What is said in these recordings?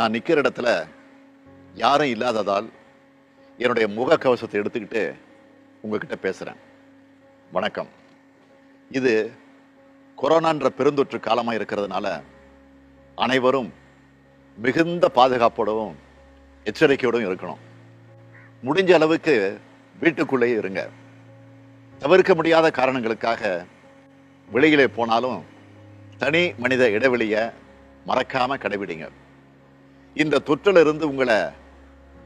நான் நிற்கிற இடத்துல யாரும் இல்லாததால் என்னுடைய முகக்கவசத்தை எடுத்துக்கிட்டு உங்ககிட்ட பேசுகிறேன் வணக்கம். இது கொரோனான்ற பெருந்தொற்று காலமாக இருக்கிறதுனால அனைவரும் மிகுந்த பாதுகாப்போடவும் எச்சரிக்கையோடும் இருக்கணும். முடிஞ்ச அளவுக்கு வீட்டுக்குள்ளேயே இருங்க. தவிர்க்க முடியாத காரணங்களுக்காக வெளியிலே போனாலும் தனி மனித இடைவெளியை மறக்காமல் கடைபிடிங்க. இந்த தொற்றிலிருந்து உங்களை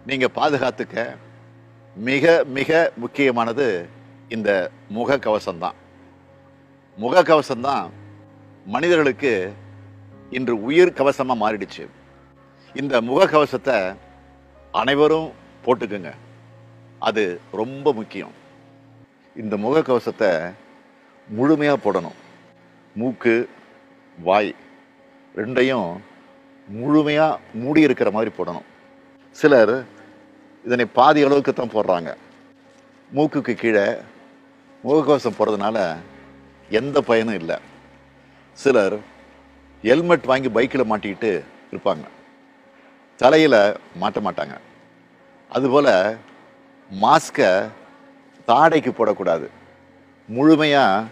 நீங்கள் பாதுகாத்துக்க மிக மிக முக்கியமானது இந்த முகக்கவசம் தான் தான் மனிதர்களுக்கு இன்று உயிர் கவசமாக மாறிடுச்சு. இந்த முகக்கவசத்தை அனைவரும் போட்டுக்குங்க. அது ரொம்ப முக்கியம். இந்த முகக்கவசத்தை முழுமையாக போடணும். மூக்கு வாய் ரெண்டையும் முழுமையாக மூடி இருக்கிற மாதிரி போடணும். சிலர் இதனை பாதி அளவுக்கு தான் போடுறாங்க. மூக்குக்கு கீழே முகக்கவசம் போடுறதுனால எந்த பயனும் இல்லை. சிலர் ஹெல்மெட் வாங்கி பைக்கில் மாட்டிக்கிட்டு இருப்பாங்க. தலையில் மாட்ட மாட்டாங்க. அதுபோல் மாஸ்கை தாடைக்கு போடக்கூடாது. முழுமையாக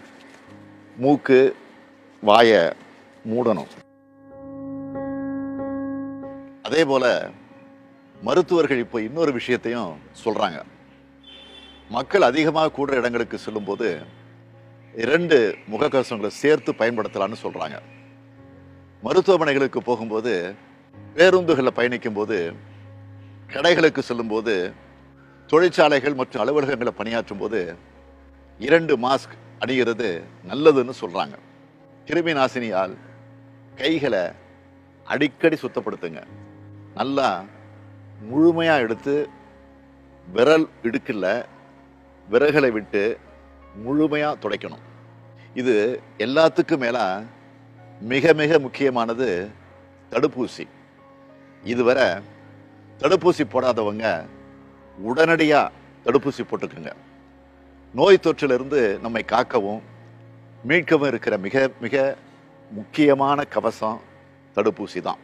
மூக்கு வாயை மூடணும். அதே போல் மருத்துவர்கள் இப்போ இன்னொரு விஷயத்தையும் சொல்கிறாங்க மக்கள் அதிகமாக கூடுற இடங்களுக்கு செல்லும்போது இரண்டு முகக்கவசங்களை சேர்த்து பயன்படுத்தலாம்னு சொல்கிறாங்க மருத்துவமனைகளுக்கு போகும்போது பேருந்துகளில் பயணிக்கும்போது கடைகளுக்கு செல்லும்போது தொழிற்சாலைகள் மற்றும் அலுவலகங்களை பணியாற்றும் போது இரண்டு மாஸ்க் அணிகிறது நல்லதுன்னு சொல்றாங்க. கிருமி நாசினியால் கைகளை அடிக்கடி சுத்தப்படுத்துங்க. நல்லா முழுமையாக எடுத்து விரல் இடுக்கில் விரல்களை விட்டு முழுமையாக துடைக்கணும். இது எல்லாத்துக்கும் மேலே மிக மிக முக்கியமானது தடுப்பூசி. இதுவரை தடுப்பூசி போடாதவங்க உடனடியாக தடுப்பூசி போட்டுக்குங்க. நோய் தொற்றிலிருந்து நம்மை காக்கவும் மீட்கவும் இருக்கிற மிக மிக முக்கியமான கவசம் தடுப்பூசி தான்.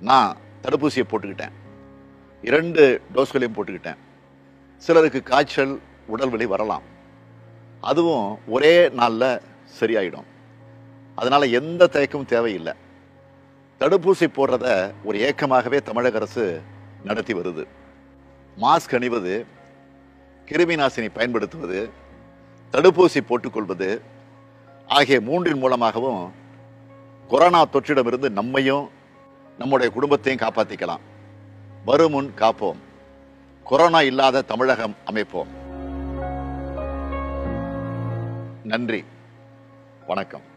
நான் தடுப்பூசியை போட்டுக்கிட்டேன். இரண்டு டோஸ்களையும் போட்டுக்கிட்டேன். சிலருக்கு காய்ச்சல் உடல் வலி வரலாம். அதுவும் ஒரே நாளில் சரியாயிடும். அதனால் எந்த தயக்கமும் தேவையில்லை. தடுப்பூசி போடுறத ஒரு ஏக்கமாகவே தமிழக அரசு நடத்தி வருது. மாஸ்க் அணிவது கிருமி நாசினி பயன்படுத்துவது தடுப்பூசி போட்டுக்கொள்வது ஆகிய மூன்றின் மூலமாகவும் கொரோனா தொற்றிடமிருந்து நம்மையும் நம்முடைய குடும்பத்தையும் காப்பாற்றிக்கலாம் வருமுன் காப்போம். கொரோனா இல்லாத தமிழகம் அமைப்போம். நன்றி. வணக்கம்.